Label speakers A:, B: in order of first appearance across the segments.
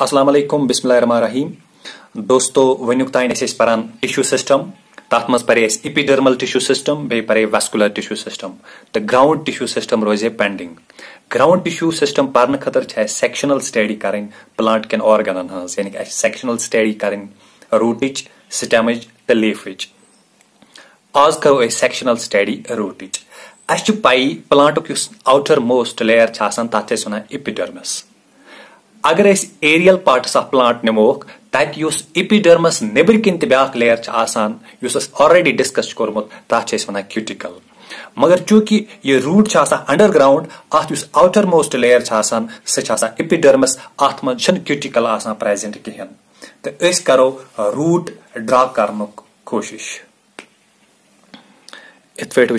A: अस्सलाम वालेकुम बिस्मिल्लाहिर्रहमानिर रहीम दोस्तों वनुक तान पान टिश्यू सिस्टम तथ मज पे इपिडर्मल टिश्यू सिस्टम बे पे वेस्कुलर टिश्यू सिस्टम तो ग्राउंड टिश्यू सिस्टम रोज़े पेंडिंग ग्राउंड टिश्यू सिस्टम पान खतर सेक्शनल स्टडी कर प्लांट कन ऑर्गन हज यानी सेक्शनल स्टडी कर रूटच स्टेमच तो लीफच आज करो सेक्शनल स्टडी रूटच अस पाई प्लांटुक आउटर मोस्ट लेयर तथ वन इपिडर्मस अगर एरियल पार्टस ऑफ़ प्लांट निमोक तत इपिडर्मस नबर कन ब्या लेयर ऑलरेडी डिस्कस कोर्मुत तथ वन क्यूटिकल मगर चूँकि यह रूट अंडर ग्राउंड अत आउटर मोस्ट लेयर सह अत मन क्यूटिकल प्रेजेंट कहें तो करो रूट ड्रा कर कोशिश। इत पे वो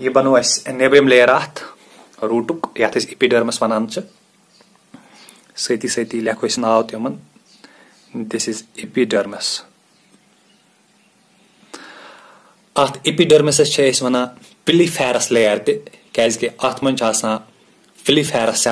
A: Is बनाओ नेबरिम लेयर अथ epidermis यम compactly arranged आसान epidermal cells बिल्कुल compactly arranged आसान यह बनो अस नेबरिम लेयर अत रूटुक यथ इपिडर्मस वन सती सती लेखो नाव तिमन दिस इज़ इपिडर्मस अत इपिडर्मस वन पिलीफेरस लेयर तक अत मन फिलीफेरस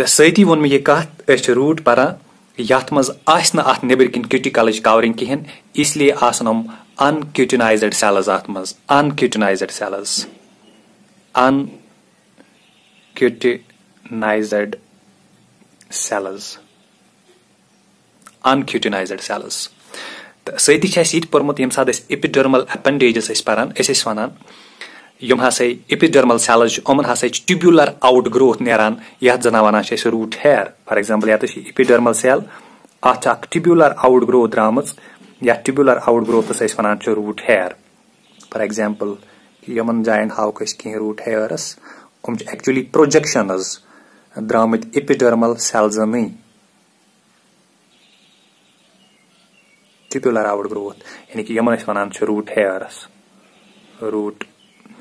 A: सेलस यानी कि यम इपिडर्मल सेलस हम कंपैक्टली अरेंजड तो हम थिन पैरनकाइमेटस सेलस तो सती वो मे कत रूट पान यथ मज अत नबर कन क्यूटिकल कवरिंग कहें इसलिए आम अनक्यूटिनाइजड सेलस अत मज uncutinized cells uncutinized cells uncutinized cells तो सती ये पोर्मुत ये सात इपिडर्मल अपेंडेजस पान वन यम हसा इपिडर्मल सेल्स यमन हसा ट्यूबुलर आउट ग्रोथ नेरान यथ जन वन रूट हेयर फॉर एग्जांपल यत इपिडर्मल सेल अत ट्यूबुलर आउट ग्रोथ द्राम या ट्यूबुलर आउट ग्रोथ वन रूट हेयर फॉर एग्जांपल यमन जायन हावक कह रूट हेयरस हम एक्चुअली प्रोजेक्शन द्राम इपिडर्मल सेल्जन ट्यूबुलर आउट ग्रोथ यानी कि यमन वन रूट हेयरस रूट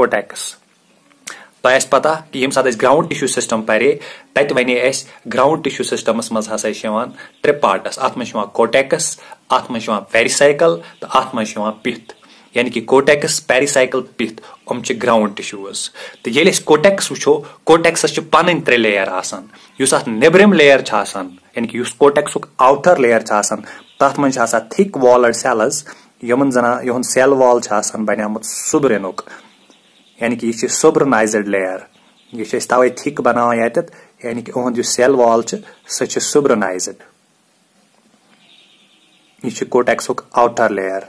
A: मे कहें क्यूटिकल प्रेजेंट कहें यह अनक्यूटनाइजड यम एपिडर्मल सेल्स हम टाइटली कंपैक्टली अरेंजड कर थिन पैरनकाइमेटस तो अम बन कन लेयर यानी कि अम बन कन व लेयर यी तथ अम बन कन किस लेयरस वन कोटेक्स यह कत याद थवन C O R T E X cortex तो पता कि ये सात ग्राउंड टिश्यू सिस्टम पे तत वे ग्राउंड टिश्यू सिस्टमस मज हसा त्रे पार्टस अत मे कोटेक्स अत मे पेरिसाइकल तो अत मे पिथ यानी कि कोटेक्स पेरिसाइकल पिथ हम ग्राउंड टिश्यूज तो ये कोटेक्स वो कोटेक्स आसान अत नबरम लेयर यानी कि कोटेक्स आउटर लेयर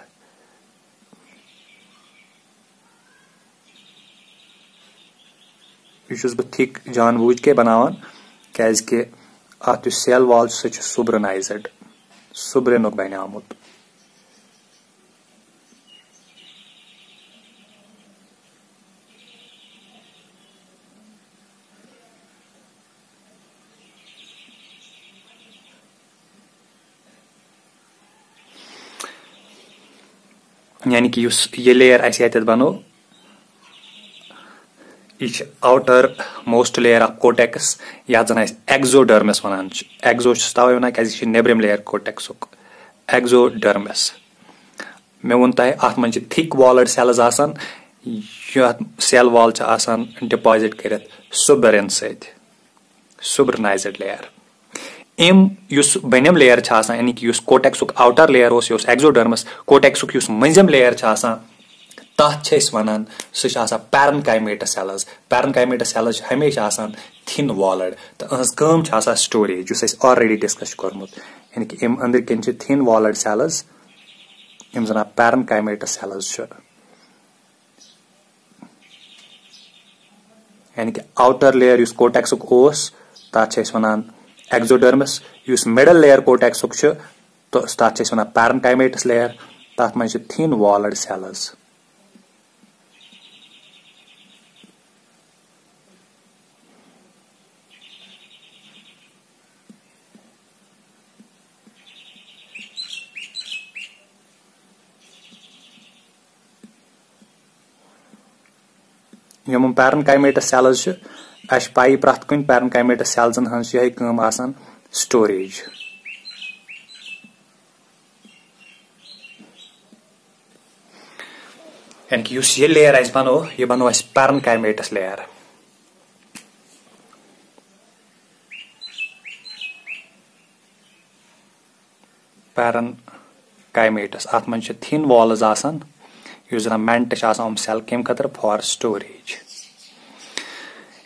A: तथ मन थिक वॉलड सेलस यमन जना यह सेल वॉल बनियामुत सुबरनुक यानी कि यह सुब्रनाइजड लेयर यह तवे थिक बना ये यानी कि उहद सेल वॉल सह सुब्रनाइजड यह कोटेक्स आउटर लेयर यह बह यानी कि यह लेयर अस ये बनो। यह outermost layer of cortex ये जन एक्जोडर्मस वन एक्जो तवे वन क्या नबरम लेयर कोटेक्स एक्जोडर्मस मे वो तह अत मन थिक वॉलड सेल्स आसान सेल वॉल डिपॉजिट कर। सुबरन सुबरनाइजड लेयर अम बनम लेयर यानी कि cortex outer layer exodermis cortex Majma layer तथ वन सह पैरनकाइमेटस सेल्स। पैरनकाइमेटस सेल्स हमेशा थिन वॉलड तो अहम स्टोरेज इस ऑलरेडी डिस्कस कर्मुत। यानी कि अम अंदर कन थिन वॉलड सेल्स यम जन पैरनकाइमेटस सेल्स यानी कि आउटर लेयर कोटेक्स तथ वन एक्जोडर्मस मिडल लेयर कोटेक्स तथ वन पैरनकाइमेटस लेयर तथ मन थिन वॉलड सेल्स यम पैरनकाइमेटस सेल्स अस पाई प्रथ कुन पैरनकाइमेटस सेल्सन हज यह स्टोरेज यानी कि यह लेयर अस बनो यह बनो अस पैरनकाइमेटस लेयर पैरनकाइमेटस अत मन थिन वॉल्स आसान यूज़र मेंट सेल कम खतर फॉर स्टोरेज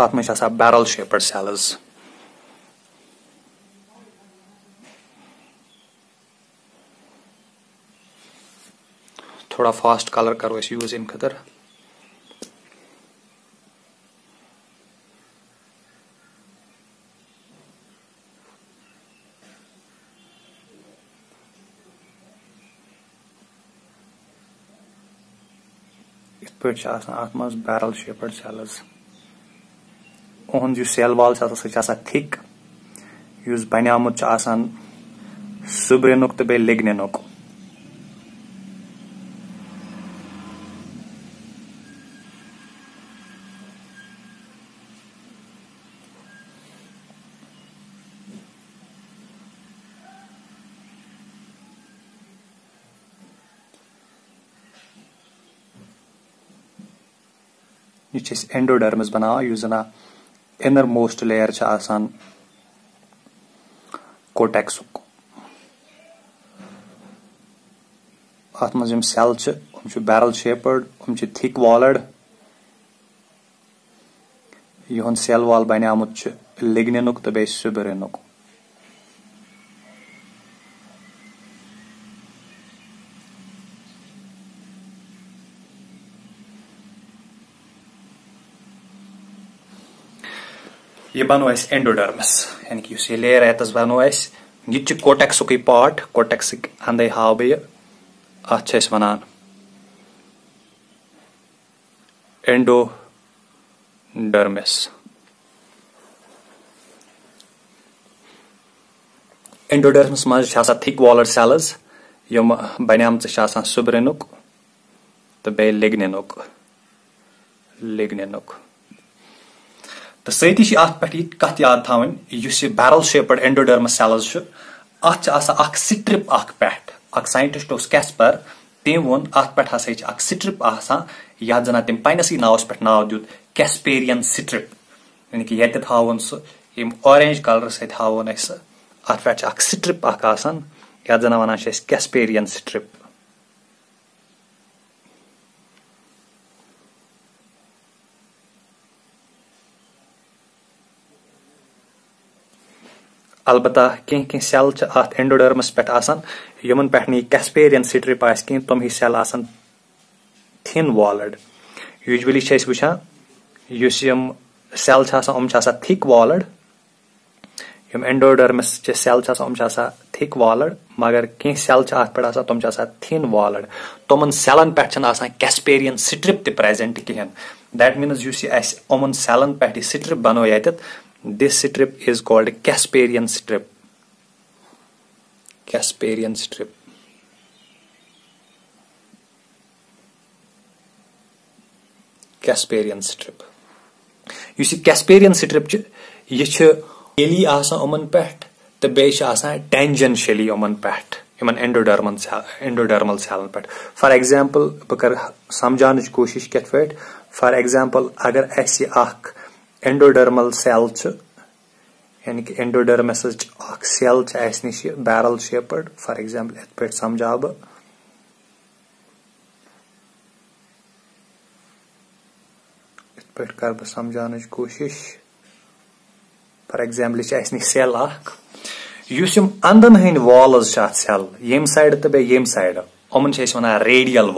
A: बनियामत सुब्रेनुक बे लिग्नेनुक अत मज सेल तम बैरल शेपड सेल्स कि इत पे करो यम बनान कोशिश अत मे बैरल शेपड सेल्स थोड़ा उहद सेल वाल सह थिक। बनियामुत सुब्रेनुक तो बे लिग्नेनुक यह एंडोडर्मस बना इनर मोस्ट लेयर कोटेक्स अत मज सेल बैरल शेपर्ड हम थिक वॉलड यहन सेल वाल बनेमुत लिग्निनुक तो बे सुबरिनुक यह बनो एंडोडर्मस यानी कि यह लेयर एतस बनो यह कोटेक्सुक पार्ट कोटेक्स अंदे हाव बे अत वन एंडोडर्मस एंडोडर्मस मज थिक वॉलर सेल्स यम बनियाम सुब्रेनुक तो बे लिग्नेनुक लिग्नेनुक तो सती अत पे कत याद थवन बैरल शेपड एंडोडर्मस सेल्स अत स्ट्रिप पेट साइंटिस्ट कैस्पर तम वो अत पे हसा स्ट्रिप यह जना तम पनस नावस पे नाव दुत कैस्पेरियन स्ट्रिप यानी कि ये हावन सह ऑरेंज कलर हावन अत पे स्ट्रिप वन कैस्पेरियन स्ट्रिप अलबत् कह कह सेल अत एंडोडर्मस पे यमन पे कैस्पेरियन स्ट्रिप आ तम ही सेल आसान थिन वॉलड यूजली वो यम सेल थिक वॉलड यम एंडोडर्मस सेल थिक वॉलड मगर कह सेल अत पे तम थिन वॉलड तमन सेलन पे कैस्पेरियन स्ट्रिप तेजेंट कहें दैट मीनस यमन सेलन पे स्ट्रिप बनो ये This strip is called Casparian strip. Casparian strip. Casparian strip. You Casparian strip ये येली आसान उमन पेट तो बेश आसान टेंजेंशियली उमन पेट इमन एंडोडर्मल एंडोडर्मल सेलन पेट फॉर एग्जांपल बह कर समझान कोशिश कत पे फॉर एग्जांपल अगर अस एंडोडर्मल सेल यानी कि एंडोडर्मस सेल नश बैरल शेपड फॉर एग्ज़ाम्पल इत पे समझा बह इत पे कर समझान कोशिश फॉर एग्ज़ाम्पल सेल अंदन हंद सेल ये साइड तो बे ये साइड वन रेडियल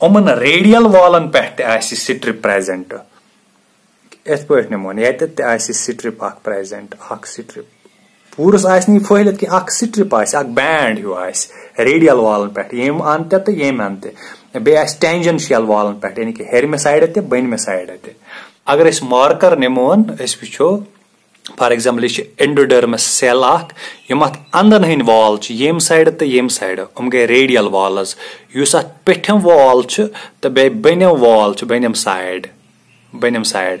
A: उमन रेडियल वॉलन पे स्ट्रिप प्रेजेंट इत पे निमोन ये स्ट्रिप प्रेजेंट स्ट्रिप पूरस फहलत कि स्ट्रिप बैंड हूँ रेडियल वालन पे यम अन तो यम अन बे टेंजेंशियल वालन पे यानी कि हेरमे साइड ते बनमे साइड ते अगर मार्कर निमोन वो फॉर एग्ज़ाम्पल यह एंडोडर्मस सेल यम अत अंदन हंद वाल येम साइड तो येम साइड हम गए रेडियल वालज उस अत पेठम वाल तो बे बनम वाल बनम साइड बनम साइड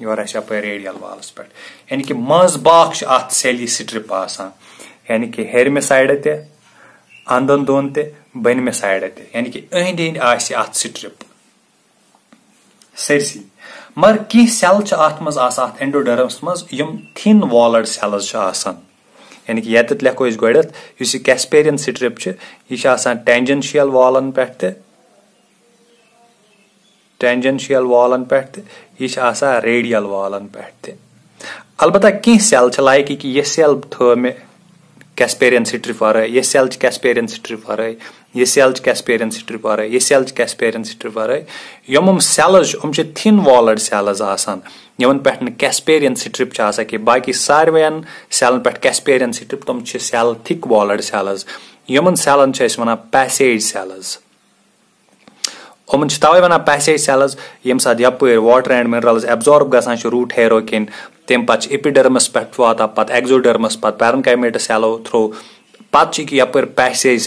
A: हम गई टेंजेंशियल वॉल्स इस स्ट्रिप यह बराबर इत पे हेरमे साइड योर अंदन योर बनमे साइड योर बे अंदस यानी कि पूर यह फहलत कि अमिक इत पे स्ट्रिप आसान कि यप इत पे स्ट्रिप योर यम साइड टेंजेंशियल वॉल मज योर रेडियल वॉल मज बन बे टेंजेंशियल योर अप रेडियल वालस पे यानी कि मज बाख अत सेली स्ट्रिप आसान यानी कि हेरमे साइड ते अंदन दोन ते बनमे साइड ते यानी कि अहद अहद आस अत स्ट्रिप सरसी मगर कह सेल अत मज अत एंडोडर्मस मज यम थिन वॉलड सेल्स आसान यानी कि ये लेखो गोडत इस कैस्पेरियन स्ट्रिप यह टेंजेंशियल वॉलन पे टेंजेंशियल वालन पे यह रेडियल वालन पे अलबत् कह सेल लाइक कि यह सेल थो मे Casparian strip cell Casparian strip cell Casparian strip cell Casparian strip वर यम सेल्स हम थिन वॉलड सेल्स आसान यमन पे कैस्पेरियन स्ट्रिप कि बाकी सारवेन सेलन पे कैस्पेरियन स्ट्रिप तम सेल यमन सेलन वन पैसेज तवे वन पैसेज सेल्स ये सात यप वाटर एंड मिनरल्स एब्जॉर्ब ग रूट हेरो किन तम पे एपिडर्मस पे वाता पे एक्जोडर्मस पे पैरनकाइमेटस सेलो थ्रो पे यप पैसेज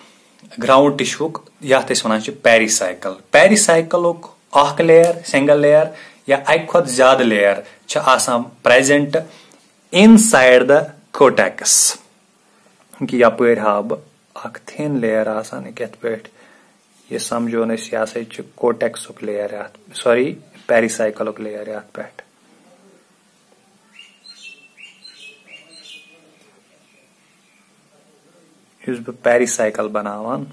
A: पे वुचान यम एंडोडर्मस यम मकल कोटेक्स यानी कि कोटेक्स त्रे पार्ट अख एक्जोडर्मस ब्याख पैरनकाइमेट सेल्स ब्याख एंडोडर्मस वह दोम पार्ट ग्राउंड टिश्यूक यथ वन पेरिसाइकल पेरिसाइकल अख लेयर सिंगल लेयर या अक खुद ज़्यादा layer present inside the cortex कि यप हा बह थिन लेयर आसान इस बह पेरी साइकल बनावान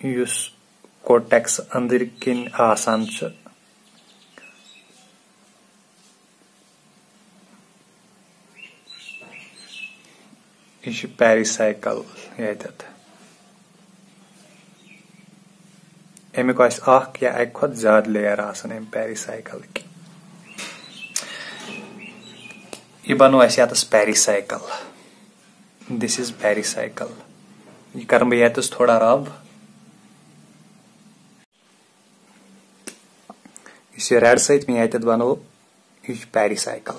A: इस कोटेक्स अंदर किन आसान च इस पेरी साइकल ये दत एम को आख या एक खुद ज़्यादा लेयर आसान एम पेरी साइकल की अक खुद ज़्यादा लेयर आसान अम पेरिसाइकिल यह बनो अस यतस पेरिसाइकिल दिस इज़ पेरिसाइकिल यह कर बह यतस थोड़ा रब इस रेड सत मे यत बनो यह पेरिसाइकिल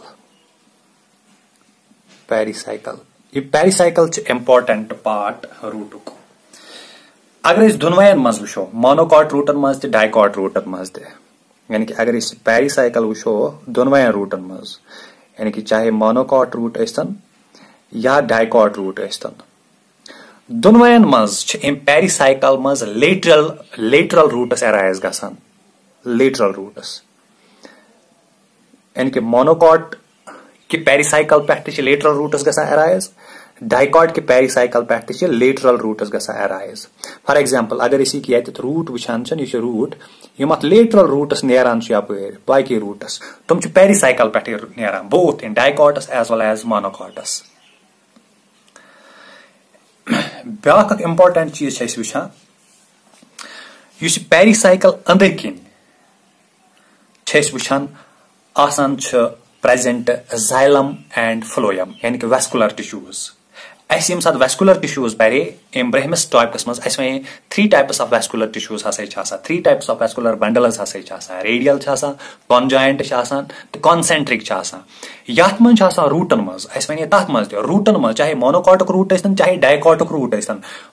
A: पेरिसाइकिल यह पेरिसाइकिल इम्पोर्टेंट पार्ट रूटुक अगर दोनवन मज वो मोनोकॉट रूटन मज डाइकॉट रूटन मज यानी कि अगर पेरिसाइकिल वो दोनवन रूटन मज यानी कि चाहे मोनोकॉट रूट ऐसन या डायकॉट रूट यस्तन दोनवन मज पेरिसाइकिल मज lateral lateral roots arise गसान। Lateral roots. यानी कि मोनोकॉट कि पेरिसाइकिल पे लेटरल रूटस के एराइज फॉर एग्जांपल, अगर इसी की रूट यह रूट अत लेटरल रूटस बाकी रूटस तुम पेरिसाइकिल पे नेरान both in dicots as well as monocots ब्या इम्पोर्टेंट चीज़ वुचान पेरिसाइकिल अंदर किन वुचान आसान प्रेजेंट जाइलम एंड फ्लोयम यानी कि वेस्कुलर टिश्यूज अस ये वेस्कुलर टिश्यूज परे अम ब्रहमिस टॉपिकस मज अस वे three types of vascular tissues हसा three types of vascular bundles हसा रेडियल कॉन्जॉइंट तो कॉन्सेंट्रिक मन रूटन मज वे तथ मज रूटन मज चाहे मोनोकॉटक रूट ऐसा चाहे डायकॉटक रूट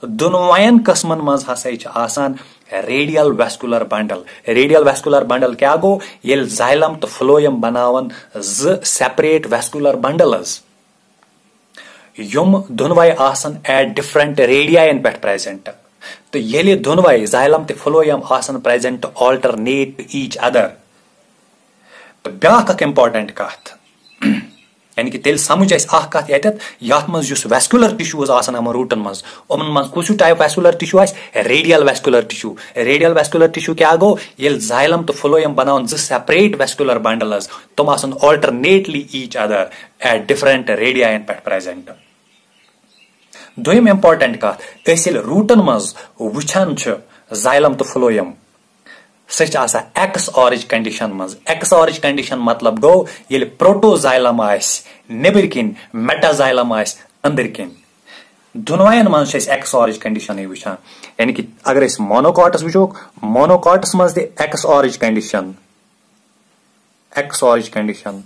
A: दोनवन कस्मन मज हसा radial vascular bundle radial vascular bundle क्या गो ये जाइलम तो फ्लोयम बनावन ज सेपरेट वेस्कुलर बंडल्स यम दोनवे आसन एट डिफरेंट रेडियायन पे प्रेजेंट तो ये दोनवे जाइलम तो फ्लोयम आसन प्रेजेंट ऑल्टरनेट ईच अदर तो ब्या इम्पोर्टेंट कत। यानी कि तेल समझ अख कत यत मज वेस्कुलर टिश्यूज आम रूटन मज। उमन कुछ type vascular tissue radial vascular tissue radial vascular tissue क्या गो? ये जाइलम तो फ्लोयम बनावन जो सेपरेट वेस्कुलर बंडल्स तुम आसन alternately each other at different रेडियायन पे प्रेजेंट दोम इम्पोर्टेंट कत रूटन मज वुचान जाइलम तो फ्लोयम सह एक्स ऑरिज कंडीशन मज एक्स ऑरिज कंडीशन मतलब गो ये प्रोटोजाइलम नबर किन मेटाजाइलम अंदर किन दोनवन मज एक्स ऑरिज कंडीशन वुचान यानी कि अगर मोनोकॉटस वो मोनोकॉटस मज exarch condition exarch condition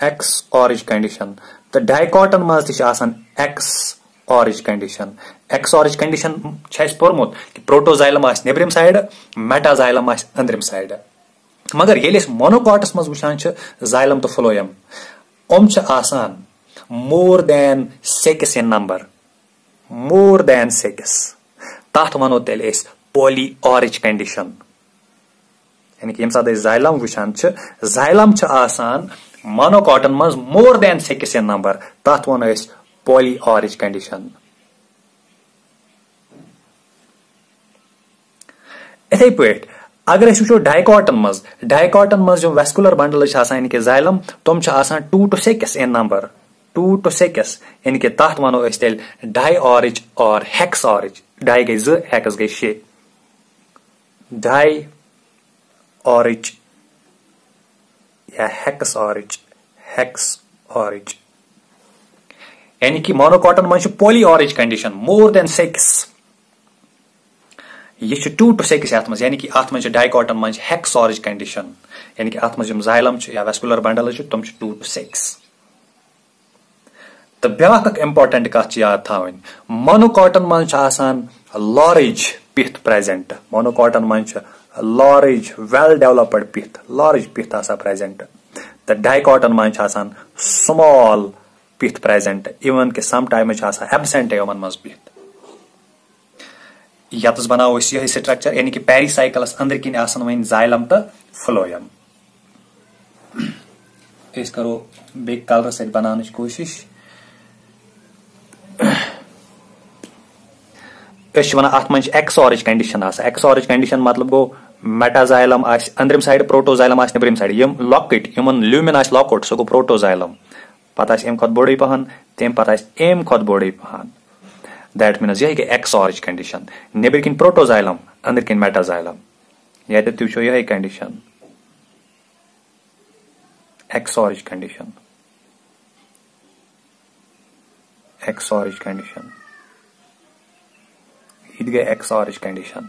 A: exarch condition तो डायकॉटन मज exarch condition exarch condition पोर्मुत कि प्रोटोजाइलम नबरम साइड मेटाजाइलम अंदरम साइड मगर ये मोनोकॉटस मज जाइलम तो फ्लोयम आसान। More than six in number more than six तथ वनो तेल पोली ऑरिज कंडीशन यानी कि ये जाइलम आसान। मोनोकॉटन मज more than six in number तथ वो पॉली ऑरिज कंडीशन इथे पे अगर वो डायकॉटन मज डायकॉटन मज वेस्कुलर बंडल यानी कि जाइलम तुम two to six in number two to six यानी कि तथ वो तेल डाई ऑरिज और हेक्स ऑरिज डाई गई जो हेक्स गई शे। डाई ऑरिज या हेक्स ऑरिज हेक्स ऑरिज यानी कि मोनोकॉटन मज polyarch condition more than six यह टू टू सिक्स अत यानी कि अत मज डाइकॉटन मज हेक्स ऑरिज कंडीशन यानी कि अत मज जाइलम या वेस्कुलर बंडल तुम टू टू सिक्स तो ब्या इम्पोर्टेंट कत याद थवन मोनोकॉटन मज लॉरेज पिथ प्रेजेंट मोनोकॉटन मज large well developed pith large pith present तो डाइकॉटन मज स्मॉल पिथ प्रेजेंट इवन कि सम टाइम एबसेंट यमन मज पिथ यतस बनाओ यह स्ट्रक्चर यानी कि पेरिसाइकिलस अंदर किन वन जाइलम तो फ्लोयम करो बे कलर सत बनाने कोशिश वन अत मन exarch condition exarch condition मतलब गो मेटाजाइलम अंदरम साइड प्रोटोजाइलम नबरम साइड यम लॉकेट यमन ल्यूमिन लॉकोट सो गो प्रोटोजाइलम पत अम खुद बोड़े पहन तम पत अम खुद बोड़े पहन दैट मीनस यह एक्सॉरिज कंडीशन नेबर किन प्रोटोजाइलम अंदर किन मेटाजाइलम ये तुझो यह condition exarch condition exarch condition ये गई कंडीशन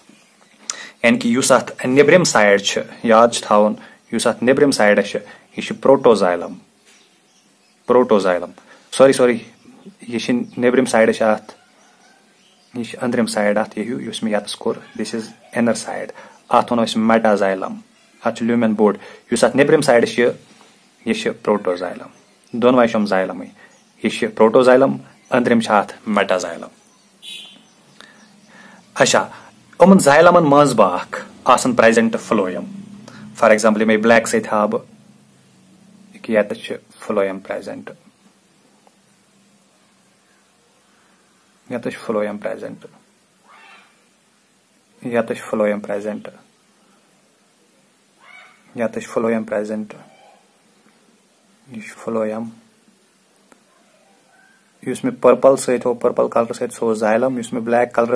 A: अस यानी कि युस अत नेबरिम साइड याद थवन युस अत नेबरिम साइड यह प्रोटोजाइलम प्रोटोजाइलम सॉरी सॉरी यह नेबरिम साइड अत यह अंदरिम साइड युस मे यतस core this is inner side वनो मेटाजाइलम अत ल्यूमेन बोर्ड युस अत नेबरिम साइड यह प्रोटोजाइलम दोनों जाइलम यह प्रोटोजाइलम अंदरिम अत मेटाजाइलम अच्छा यमन जाइलमन मज आसन प्रेजेंट फ्लोयम फॉर एग्ज़ाम्पल मे ब्लैक से था बह ये फ्लोयम प्रेजेंट ये फ्लोयम प्रेजेंट ये फ्लोयम प्रेजेंट ये फ्लोयम प्रेजेंट पर्पल हो पर्पल कलर सो जाइलम मे ब्लैक कलर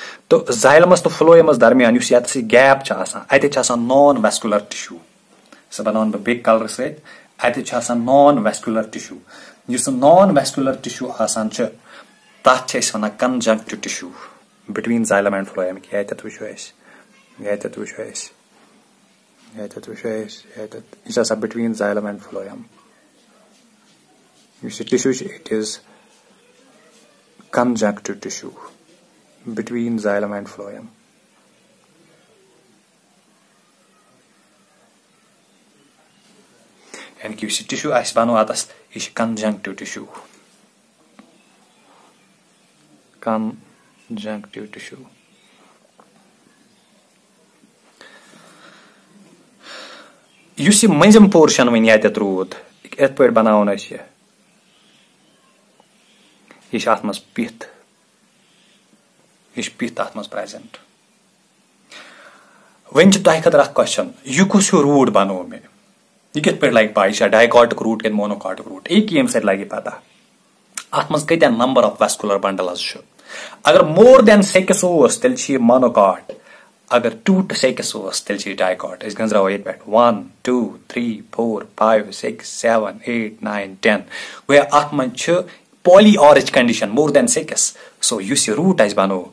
A: जब सेपरेट बंडल्स बनावा बेम ऑल्टरनेटली यह जाइलम यह फ्लोयम यह जाइलम यह फ्लोयम यह जाइलम यह फ्लोयम यानी कि मे ब्लैक कलर यत बनो यह फ्लोयम फ्लोयम तो जाइलमस तो फ्लोयमस दरमियान यत गैप अत नॉन वेस्कुलर टिश्यू सह बनान बह बिग कलर सत non vascular tissue is? Non vascular tissue तथ one conjunctive tissue between xylem and phloem ये वो ये वो यह between xylem and phloem tissue it is conjunctive tissue between xylem and phloem. NQC tissue is one of is conjunctive tissue. Conjunctive tissue. Je ziet een minimum portion when you get through it, it's where banana is. Is atmosphere. Conjunctive tissue यह मजम portion वन ये रूद इत पे बनावन यह यह अत मज पिथ यह पिथ अत मज प्रेजेंट वन तह खतर क्वेश्चन यह कुछ रूट बनो मे यह कित पे लगे पाई डायकॉटिक रूट कि मोनोकॉटिक रूट एक यम सत लगे पता अत मज कत नंबर ऑफ़ वेस्कुलर बंडल्स अगर मोर देन सेकिस तेल मोनोकॉट अगर टू टू सेकिस तेल डायकॉट गंजराव ये पे one two three four five six seven eight nine ten गया अत मज polyorich condition, more than six. So use your root as bano.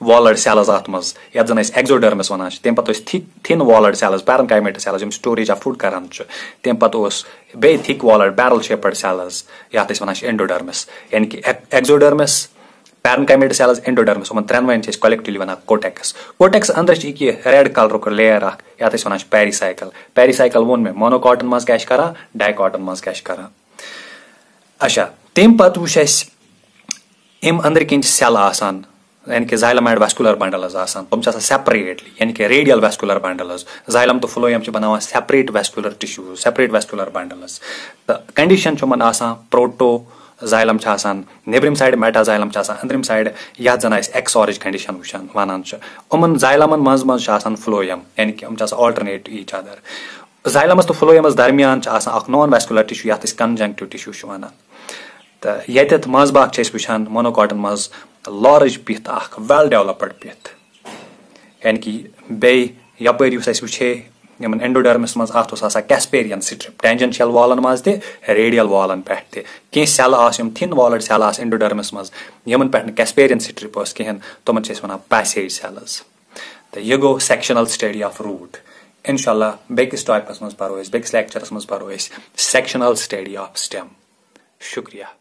A: root. Be ek fir wan ba yus nebrim layer ya tos nebrim layer yos epidermis at is projections ki drama jaman is wan root hairs. Tim andar kin os thick walled cells अत मज ये जन exodermis वन तम पे thin walled cells parenchymatous cells हम storage of food करान तम पे बे thick walled barrel shaped cells ये वन एंडोडर्मस यानी कि एक्सोडर्मस पैरनकाइमेट सेलस एंडोडर्मस वन त्रेन वन कलेक्टिवली वन कोटेक्स कोटेक्स अंदर रेड कलर लेयर ये वन पेरिसाइकल पेरिसाइकल वो मे मोनोकॉटन मज क्या कर डाइकॉटन मज क्या कर अच्छा तम पे वो अम अंदर किन सेल आसान यानी कि जाइलमाइड वेस्कुलर बंडल्स आसान तम सेपरेटली यानी कि रेडियल वेस्कुलर बंडल्स जाइलम तो फ्लोयम बनाना separate vascular tissue separate vascular bundles तो कंडीशन आसान प्रोटो जाइलम नेबरिम साइड मेटाजाइलम अंदरिम साइड ये जन एक्सॉरिज कंडीशन वुचान वन उमन जाइलमन मज मज फ्लोयम यानी कि ऑल्टरनेट ईच अदर जाइलमस तो फ्लोयमस दरमियान नॉन वेस्कुलर टिश्यू ये कंजंक्टिव टिश्यू वन तो ये मजबाग वुचान मोनोकॉटन मज large pith well developed pith यानी कि बे यपर वे इन एंडोडर्मिस मज अत कैस्पेरियन स्ट्रिप टेंजेंशियल वालन मज रेडियल वालन पे कह सेल आम थिन वॉलड सेल आ एंडोडर्मिस मज यमन पे कैस्पेरियन स्ट्रिप कहें तुम वन पैसेज सेल्स तो यह गो सेक्शनल स्टडी ऑफ़ रूट इनशाला बेकिस टॉपिकस मज पो बेकिस लेक्चरस मज पो सेक्शनल स्टडी ऑफ़ स्टेम शुक्रिया